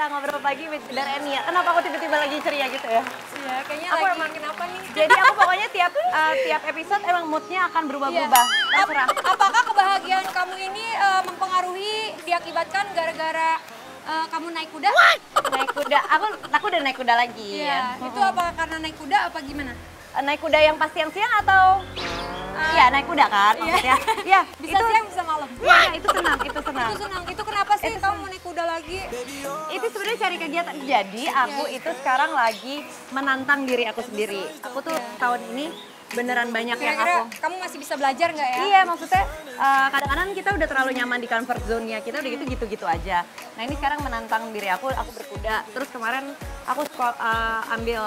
Zara ngobrol pagi with Dar Enia. Kenapa aku tiba-tiba lagi ceria gitu ya? Iya, kayaknya Aku lagi emang- kenapa nih? Jadi aku pokoknya tiap eh, tiap episode emang moodnya akan berubah-berubah. Iya. Ap- apakah kebahagiaan kamu ini eh, mempengaruhi diakibatkan gara-gara eh, kamu naik kuda? Naik kuda, aku aku udah naik kuda lagi. Iya. ya. Itu apa karena naik kuda apa gimana? Naik kuda yang pas siang-siang atau? Iya, naik kuda kan maksudnya. Iya, Bisa itu siang bisa malam. Iya, itu senang, itu senang. Itu senang. Itu kenapa sih kamu mau naik kuda lagi? itu sebenarnya cari kegiatan. Jadi aku itu sekarang lagi menantang diri aku sendiri. Aku tuh tahun ini beneran banyak yang Kira-kira aku. kamu masih bisa belajar nggak ya? Iya, maksudnya eh, kadang-kadang kita udah terlalu nyaman di comfort zone-nya. Kita udah gitu gitu-gitu aja. Nah, ini sekarang menantang diri aku, aku berkuda. Terus kemarin aku eh, ambil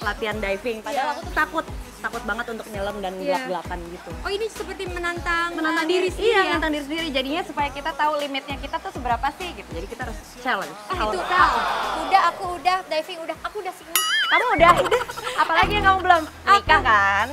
latihan diving. Padahal Iya. aku tuh takut, takut banget untuk nyelam dan Iya. gelap-gelapan gitu. Oh ini seperti menantang, menantang eh, diri sendiri iya, ya? menantang diri sendiri. Jadinya supaya kita tahu limitnya kita tuh seberapa sih gitu. Jadi kita harus challenge. Ah itu tahu. udah aku udah diving udah aku udah semua. Kamu udah, apalagi yang kamu belum nikah kan?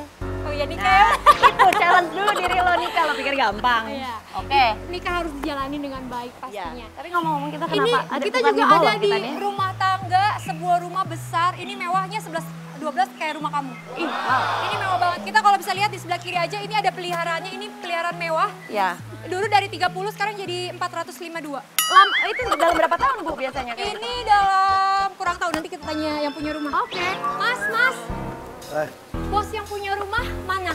Oh iya nikah ya. Nah, itu challenge dulu diri lo nikah, lo pikir gampang. Iya. Oke. Nikah harus dijalani dengan baik Iya. pastinya. Tapi ngomong-ngomong kita Ini kenapa? ada kita juga ada di nih. rumah tangga, sebuah rumah besar. Ini mewahnya 11 12 kayak rumah kamu. Ih, wow. Ini mewah banget. Kita kalau bisa lihat di sebelah kiri aja ini ada peliharaannya. Ini peliharaan mewah. Ya. Dulu dari 30 sekarang jadi 452. Lam, itu dalam berapa tahun Bu biasanya kayak? Ini dalam kurang tahu nanti kita tanya yang punya rumah. Oke. Mas, Mas, Eh, bos yang punya rumah mana?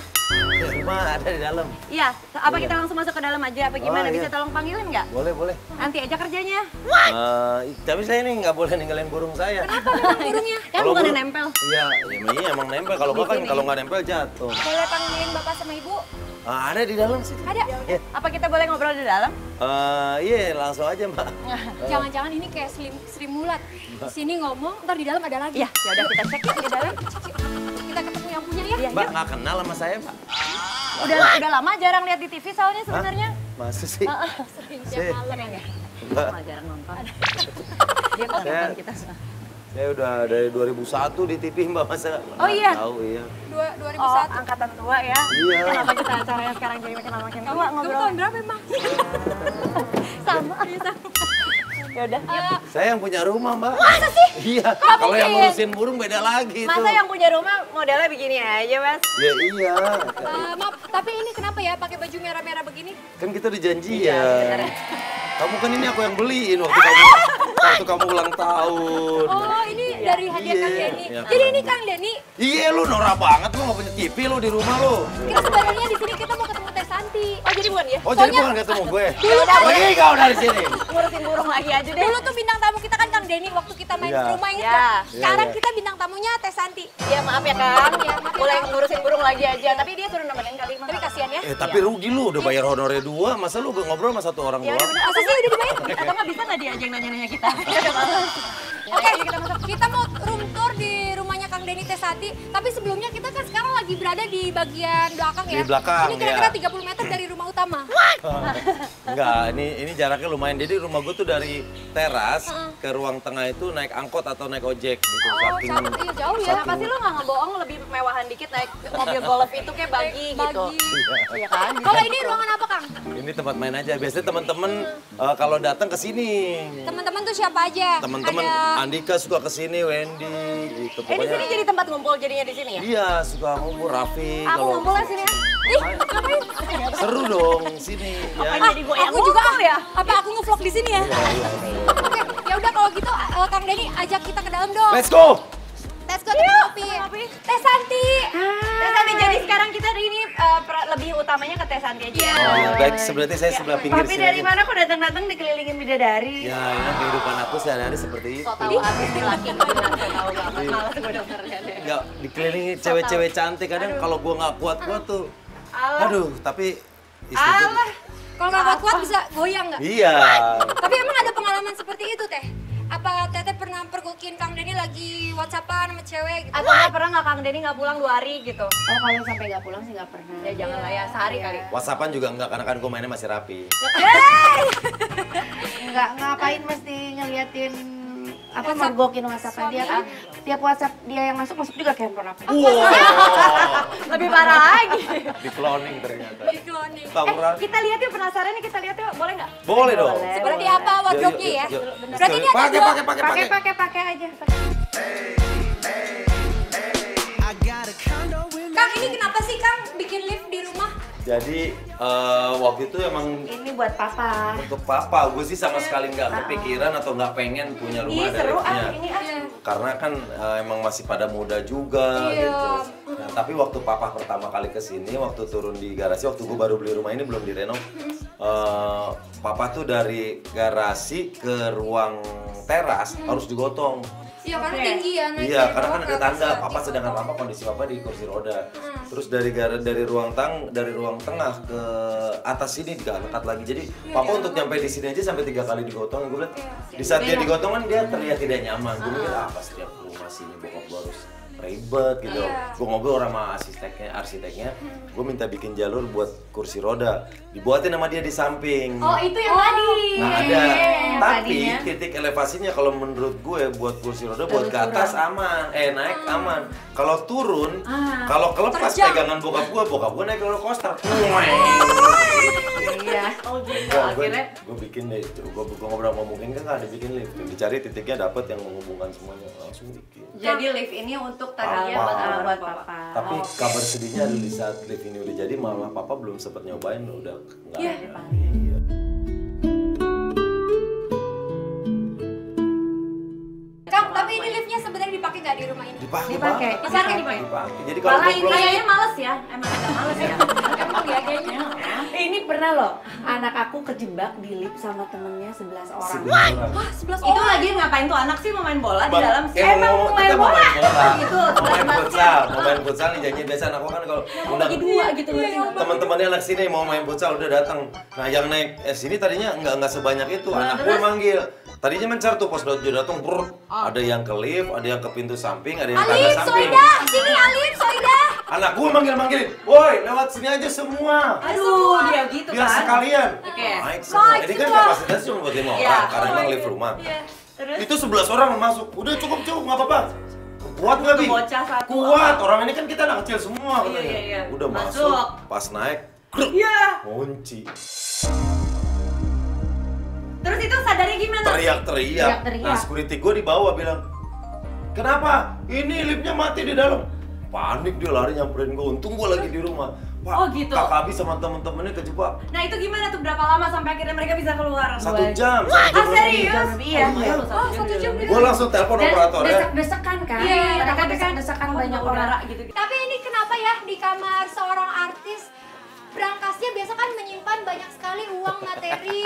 rumah ada di dalam. Iya, apa kita langsung masuk ke dalam aja apa gimana? Oh, iya. Bisa tolong panggilin nggak? Boleh, boleh. Nanti aja kerjanya. Eh, tapi saya ini nggak boleh ninggalin burung saya. Burungnya. Kan bukan burung- nempel. Iya, iya, iya emang nempel. Kalau nggak kan sini. kalau nggak nempel jatuh. Boleh panggilin bapak sama ibu? Ah, ada di dalam sih. Ada. Apa kita boleh ngobrol di dalam? Eh, iya, langsung aja mbak. Jangan-jangan ini kayak Sri, Sri Mulat. Di sini ngomong, ntar di dalam ada lagi. Iya, ya udah kita cek yuk di dalam. Kita ketemu yang punya ya. Iya, Mbak nggak kenal sama saya mbak? Udah udah lama jarang lihat di TV soalnya sebenarnya. Masa sih? Sering Saya- tiap malam ya. Mbak, Malah jarang nonton. Dia nonton kita. Saya udah dari 2001 di TV mbak masa Oh, iya? Tahu iya. Dua, Oh, 2001. angkatan tua ya. Iya. Kenapa kita acaranya sekarang jadi makin lama makin Kamu, tua kamu ngobrol? tahun berapa emang? Sama. Ya udah. Eh, Saya yang punya rumah mbak. Masa sih? Iya. Kalau yang ngurusin burung beda lagi tuh. Masa yang punya rumah modelnya begini aja, Mas? Ya iya. eh, maaf, tapi ini kenapa ya pakai baju merah-merah begini? Kan kita udah janjian. Iya, kamu kan ini aku yang beliin waktu kamu kamu ulang tahun. Oh, ini dari hadiah Kang Iya. Denny. Iya, Jadi Kang ini Kang Denny, Iya lu norak banget lu gak punya TV lu di rumah lu. kita sebenarnya di sini kita mau ketemu Teh Santi. Oh, jadi bukan ya? Oh jadi bukan ketemu gue. Dulu kan Pergi kau dari sini. ngurusin burung lagi aja deh. Dulu tuh bintang tamu kita kan Kang Denny waktu main Iya. ke rumah Iya. Iya, Sekarang kita bintang tamunya Teh Santi. Ya maaf ya kan, maaf ya, boleh Kang. ngurusin burung lagi aja. Tapi dia suruh nemenin kali. Tapi kasihan ya. Eh tapi rugi lu udah bayar honornya dua, masa lu gak ngobrol sama satu orang Ya udah doang? bener. Masa sih udah dibayar? Atau nggak bisa nggak dia aja yang nanya-nanya kita? Ya. Oke, kita mau room tour di rumahnya Kang Denny Teh Santi. Tapi sebelumnya kita kan sekarang lagi berada di bagian belakang ya. Di belakang, Ini kira-kira ya. 30 meter dari rumah utama. Enggak, ini ini jaraknya lumayan. Jadi rumah gue tuh dari teras ke ruang tengah itu naik angkot atau naik ojek gitu. Oh, Saking jauh, iya jauh ya. Kenapa sih lu nggak ngebohong lebih mewahan dikit naik mobil golf itu kayak bagi gitu? Bagi. Iya kan? Kalau ini ruangan apa Kang? ini tempat main aja. Biasanya teman-teman eh, kalau datang ke sini. Teman-teman tuh siapa aja? Teman-teman Ada Andika suka ke sini, Wendy gitu. Eh di sini jadi tempat ngumpul jadinya di sini ya? Iya, suka ngumpul Raffi Aku kalau ngumpul di sini ya. Seru dong sini ya. Apa jadi gue yang Aku juga ngumpul ya? Apa aku ngevlog di sini ya? Iya, Oke, ya udah kalau gitu eh, Kang Denny ajak kita ke dalam dong. Let's go. Let's go temen ngopi. ngopi. Teh Santi. Teh Santi, jadi sekarang kita ini per- lebih utamanya ke Teh Santi aja. Iya. Oh, ya, baik, sebenarnya saya sebelah pinggir Tapi sini. dari mana kok datang-datang dikelilingin bidadari? Ya, ini kehidupan aku sehari-hari seperti itu. Kok tahu abis di laki gue tahu banget malas gue dengernya deh. Enggak dikelilingi cewek-cewek cantik kadang kalau gua nggak kuat-kuat tuh. Alah. Aduh, tapi istri Alah, kalau nggak kuat-kuat bisa goyang nggak? Iya. Tapi emang ada pengalaman seperti itu teh? Apa teteh pernah pergokin Kang Denny lagi whatsappan sama cewek gitu? Atau nggak pernah nggak Kang Denny nggak pulang dua hari gitu? Oh kalau sampai nggak pulang sih nggak pernah. Ya jangan lah ya, sehari kali. WhatsAppan juga enggak karena kan gua mainnya masih rapi. Nggak ngapain mesti ngeliatin apa mergokin WhatsApp dia kan tiap WhatsApp dia yang masuk masuk juga ke handphone aku. Wow, Lebih parah lagi. di cloning ternyata. Di cloning. Tawuran. Kita lihat yuk penasaran nih kita lihat yuk boleh nggak? Boleh dong. Boleh. Seperti apa wardrobe-nya ya? Berarti ini ada pakai, pakai, pakai, Pakai pakai. pakai aja. pakai. Jadi eh, waktu itu emang Ini buat papa. untuk papa, gue sih sama sekali nggak kepikiran atau nggak pengen punya rumah Ih seru ah ini ah. Karena kan eh, emang masih pada muda juga Iya. gitu. Nah, tapi waktu papa pertama kali ke sini, waktu turun di garasi, waktu gue baru beli rumah ini belum direnov. eh, papa tuh dari garasi ke ruang teras harus digotong. Iya karena tinggi ya naiknya. Iya, karena kan ada tangga. ya. Papa sedangkan papa kondisi papa di kursi roda. Terus dari dari ruang tang dari ruang tengah ke atas sini juga angkat lagi. Jadi papa untuk nyampe di sini aja sampai tiga kali digotong. Gue lihat di saat dia digotong kan dia terlihat tidak nyaman. Gue mikir apa setiap rumah sini bokap gue harus ribet gitu. Iya. Gue ngobrol sama arsiteknya, arsiteknya. Gue minta bikin jalur buat kursi roda. Dibuatin sama dia di samping. Oh itu yang tadi. Nah ada, Yang tapi tadinya. titik elevasinya kalau menurut gue buat kursi roda buat ke atas aman, eh naik aman. Kalau turun, kalau kelepas Terjang. pegangan bokap gue, bokap gue naik roller coaster. Iya. Oh gitu. Gue, gue, Akhirnya gue bikin deh, gue, gue ngobrol sama mungkin kan nggak ada bikin lift. Dicari titiknya dapat yang menghubungkan semuanya, langsung bikin. jadi lift ini untuk tadinya Papa. buat papa. papa. Tapi kabar sedihnya adalah di saat lift ini udah jadi, malah papa belum sempat nyobain, udah nggak Iya. ada. Iya. Kang, tapi ini liftnya sebenarnya dipakai nggak di rumah ini? Dipakai, Dipakai. dipakai. Dipakai. Jadi kalau Malah ini kayaknya males ya. Emang agak males ya. Ya kayaknya. Ini pernah loh, anak aku kejebak di lift sama temennya 11 orang. Wah, 11 Itu orang. lagi ngapain tuh anak sih mau main bola di dalam eh, Emang mau, main bola. Gitu, mau main futsal, mau main futsal nih janjian biasa anak gua kan kalau undang dua gitu nggak? teman-temannya anak sini mau main futsal udah datang. Nah yang naik eh, sini tadinya nggak nggak sebanyak itu. Nah, anak terus? manggil. Tadinya mencar tuh pas udah datang, brr, ada yang ke lift, ada yang ke pintu samping, ada yang tangga Alif, samping. Soida, sini Alif, Soida. Anak gua manggil-manggilin, woi lewat sini aja semua. Aduh, dia gitu Biar kan. sekalian. Oke. Naik semua. Naik Ini kan semua. kapasitasnya cuma buat lima Iya. orang, karena emang lift rumah. Iya. Terus Itu 11 orang masuk. Udah cukup cukup nggak apa-apa. Kuat nggak bi? Kuat. Orang ini kan kita anak kecil semua Iya, katanya. iya, iya. Udah Masuk. masuk. Pas naik, kruk, Iya. kunci. Terus itu sadarnya gimana? Teriak-teriak. Teriak-teriak. Nah, security gue di bawah bilang, kenapa? Ini liftnya mati di dalam. Panik dia lari nyamperin gue. Untung gue lagi di rumah. Pak, Oh, gitu. kakak Abi sama temen-temennya kejebak. Nah itu gimana tuh berapa lama sampai akhirnya mereka bisa keluar? Satu jam, satu Ah jam lebih. serius? Iya. Oh, lumayan loh, Oh, satu jam lebih. Gue langsung telepon Dan operatornya. desak-desakan kan? Iya, Mereka tapi kan- Oh, banyak orang. udara gitu. Tapi ini kenapa ya di kamar seorang artis berangkasnya biasa kan menyimpan banyak sekali uang materi